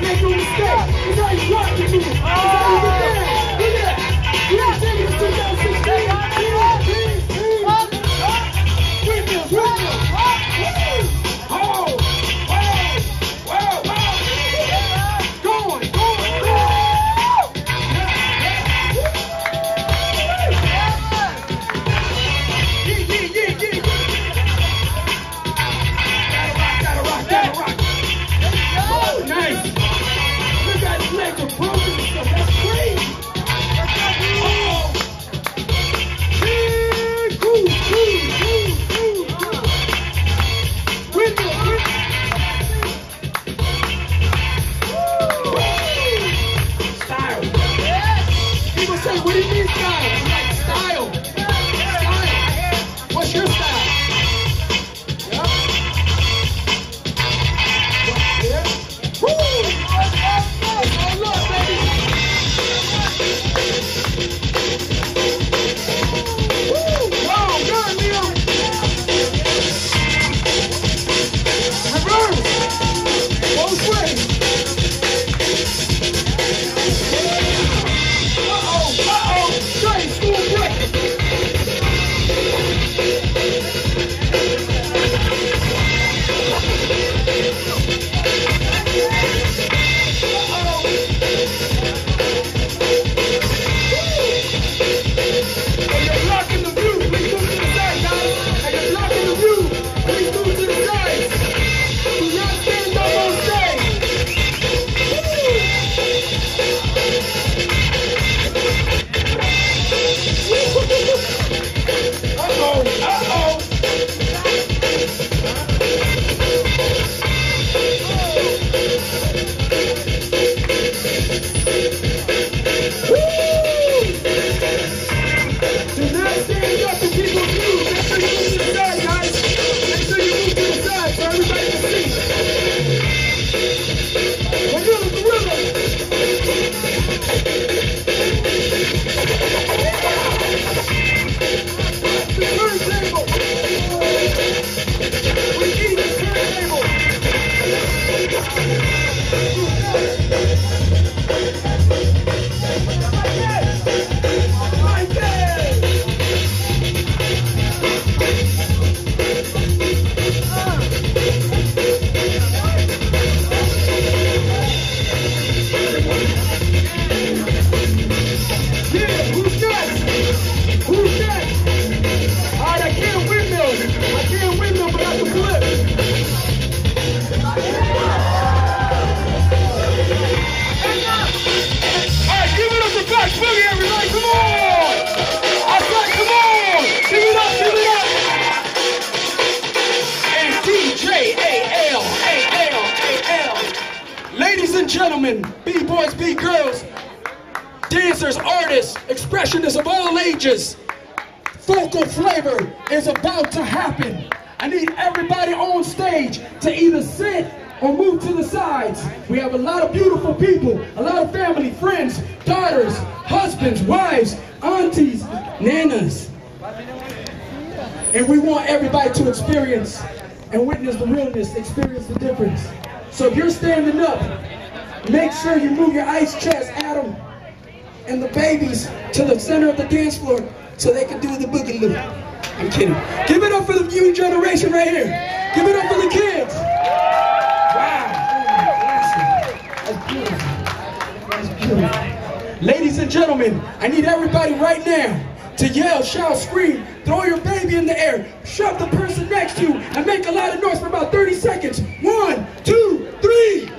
make no mistake. It's all you to do. Gentlemen, B-boys, B-girls, dancers, artists, expressionists of all ages, FoCo Flava is about to happen. I need everybody on stage to either sit or move to the sides. We have a lot of beautiful people, a lot of family, friends, daughters, husbands, wives, aunties, nanas. And we want everybody to experience and witness the realness, experience the difference. So if you're standing up, make sure you move your ice chest, Adam, and the babies to the center of the dance floor so they can do the boogaloo. I'm kidding. Give it up for the new generation right here. Give it up for the kids. Wow. Ladies and gentlemen, I need everybody right now to yell, shout, scream, throw your baby in the air, shove the person next to you, and make a lot of noise for about 30 seconds. One, two, three.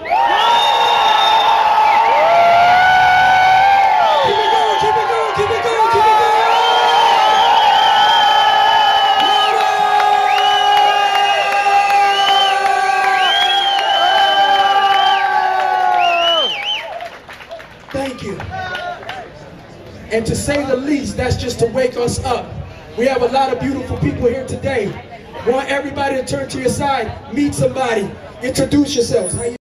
And to say the least, that's just to wake us up. We have a lot of beautiful people here today. Want everybody to turn to your side, meet somebody, introduce yourselves.